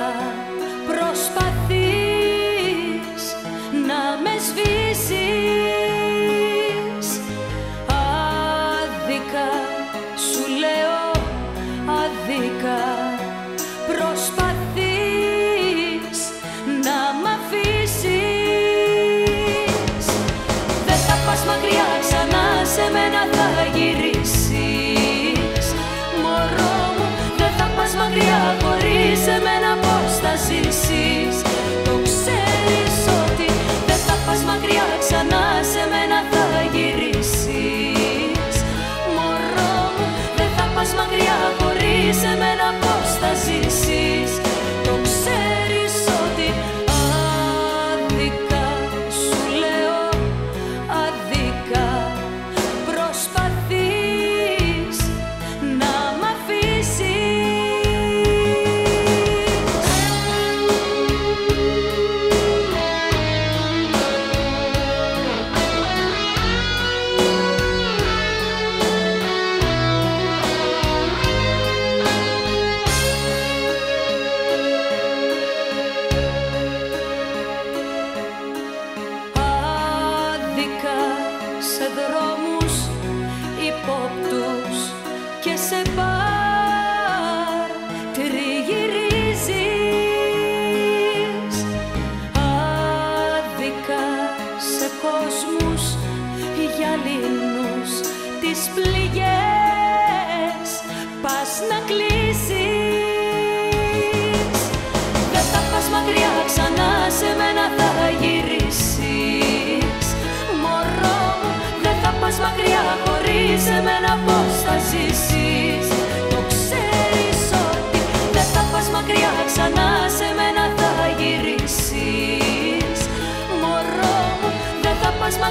나. σε δρόμους υπόπτους και σε μπαρ τριγυρίζεις. Άδικα σε κόσμους γυαλίνους τις πληγές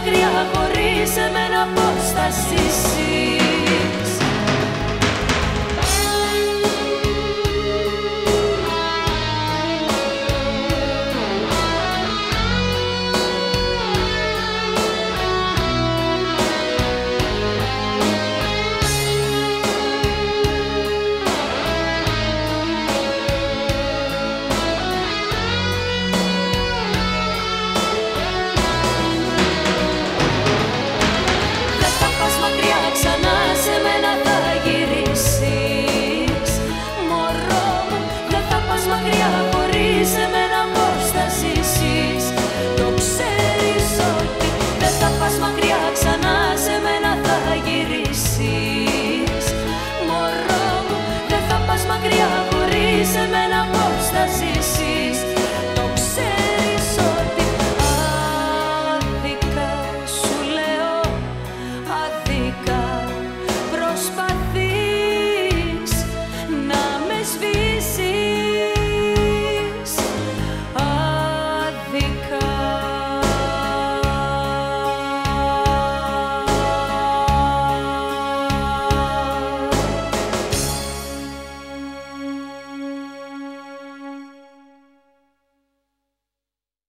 δάκρυα χωρίς εμένα πώς